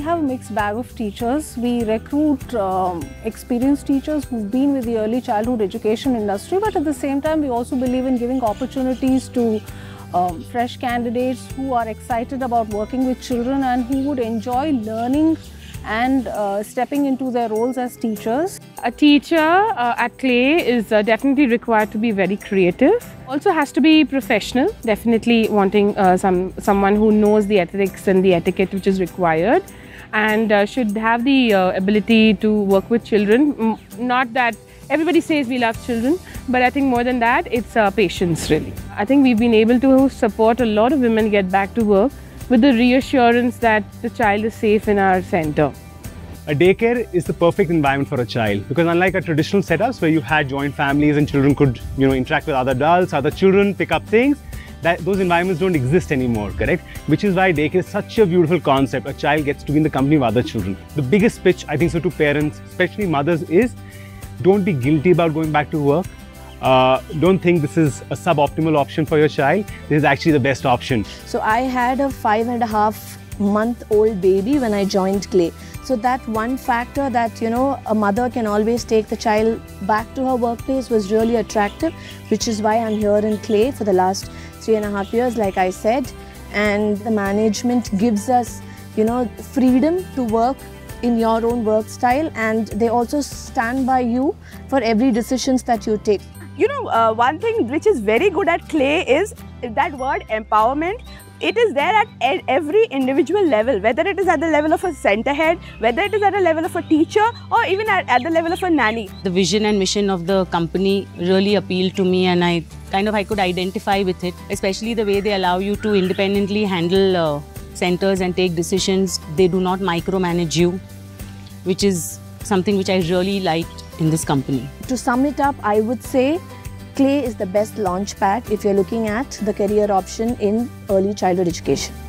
have a mixed bag of teachers. We recruit um, experienced teachers who've been with the early childhood education industry, but at the same time, we also believe in giving opportunities to um, fresh candidates who are excited about working with children and who would enjoy learning and uh, stepping into their roles as teachers. A teacher uh, at Clay is uh, definitely required to be very creative. Also has to be professional, definitely wanting uh, some someone who knows the ethics and the etiquette which is required and uh, should have the uh, ability to work with children. Not that everybody says we love children, but I think more than that, it's patience really. I think we've been able to support a lot of women get back to work with the reassurance that the child is safe in our center. A daycare is the perfect environment for a child because unlike a traditional setups where you had joint families and children could, you know, interact with other adults, other children, pick up things, that those environments don't exist anymore, correct? Which is why daycare is such a beautiful concept. A child gets to be in the company of other children. The biggest pitch, I think so, to parents, especially mothers, is don't be guilty about going back to work. Uh, don't think this is a suboptimal option for your child. This is actually the best option. So I had a five and a half month old baby when I joined Clay. So that one factor that you know a mother can always take the child back to her workplace was really attractive, which is why I'm here in Clay for the last three and a half years, like I said. And the management gives us you know freedom to work in your own work style and they also stand by you for every decisions that you take you know, uh, one thing which is very good at Clay is that word empowerment. It is there at every individual level, whether it is at the level of a center head, whether it is at the level of a teacher, or even at, at the level of a nanny. the vision and mission of the company really appealed to me and i kind of i could identify with it especially the way they allow you to independently handle uh, centers and take decisions they do not micromanage you which is something which i really liked in this company to sum it up i would say clay is the best launch pad if you're looking at the career option in early childhood education